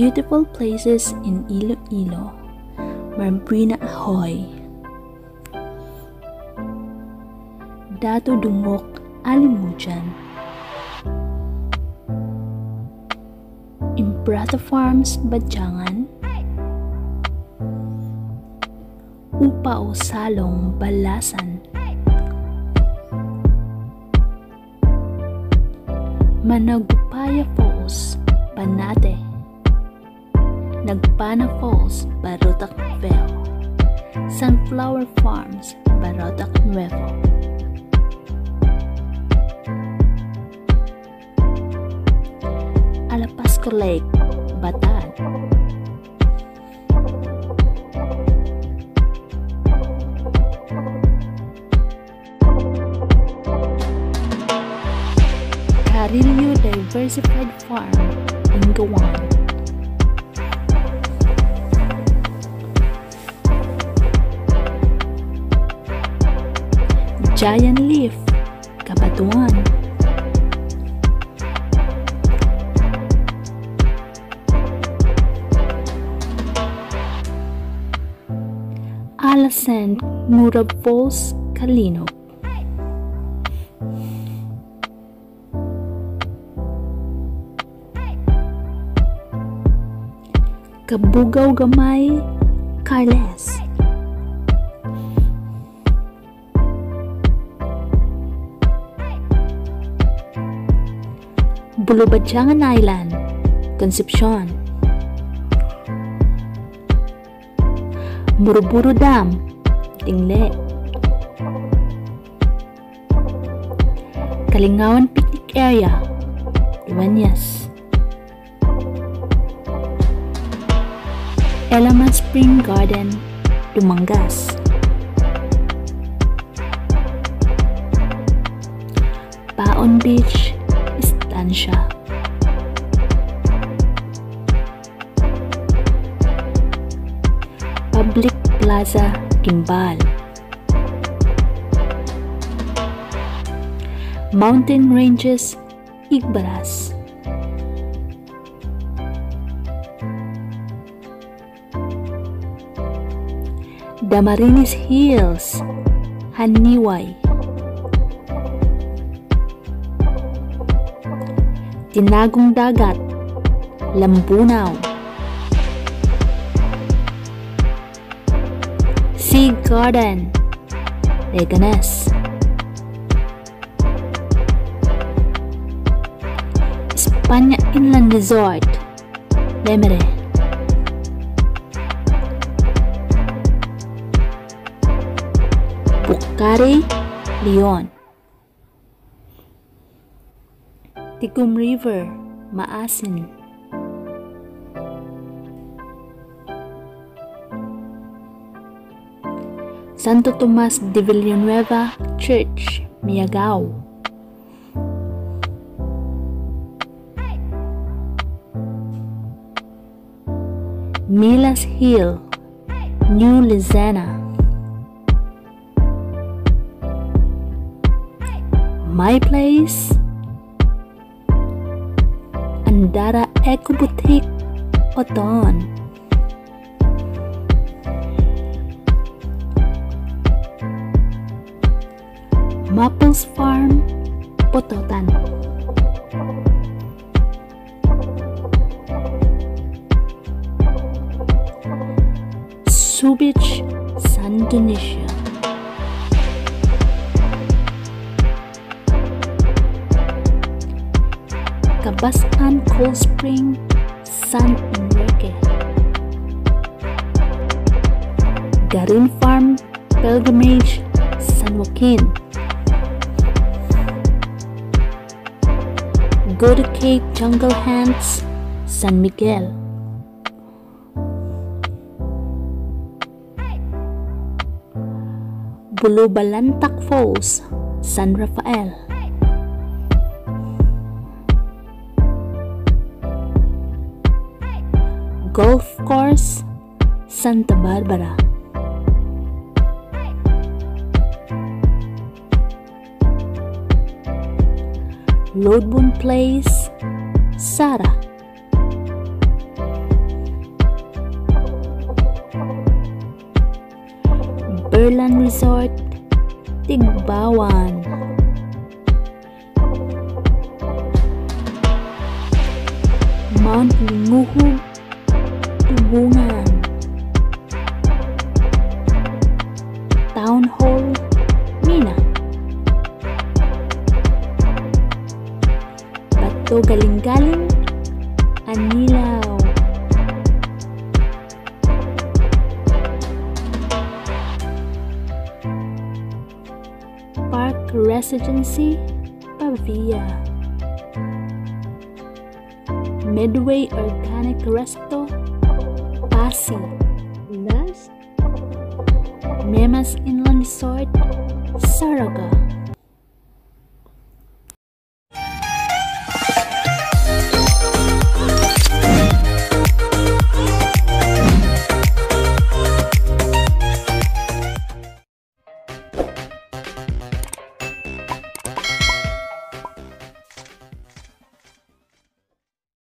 beautiful places in Iloilo, Marbrina Ahoy, Dato Dungok, Alimujan, Imbrata Farms, Badyangan, Upa o Salong, Balasan, Managupaya Falls, Panate, Nagpana Falls, Barotac Nuevo, Sunflower Farms, Barotac Nuevo. Alapasco Lake, Bataan. Carillo Diversified Farm, Ingawan. Giant Leaf, Kabatuan. Alasan, Murab Falls, Kalino. Kabugaw Gamay, Carles. Bulubadyangan Island, Concepcion. Muruburu Dam, Tingle. Kalingawan Picnic Area, Dueñas. Element Spring Garden, Dumangas. Paon Beach, Public Plaza, Gimbal. Mountain Ranges, Igbaras. Damarinis Hills, Haniway. Tinagong Dagat, Lambunaw. Tea Garden, Leganes. Spanya Inland Resort, Lemere. Bukhari, Lyon. Tikum River, Maasin. Santo Tomas de Villanueva Church, Miagao. Milas Hill, New Lizana. My Place, Andara Eco Boutique, Oton. Maples Farm, Pototan. Subic, San Dionisio. Kabasan Cold Spring, San Enrique. Garin Farm, Pilgrimage, San Joaquin. Good Cake Jungle Hands, San Miguel. Bulubalantak Falls, San Rafael. Golf Course, Santa Barbara. Lodbun Place, Sara. Berlan Resort, Tigbawan. Mount Linguhug, Bato Galing-Galing, Anilaw. Park Residency, Pavia. Midway Organic Resto, Pasig. Last, Memas Inland Resort, Saraga.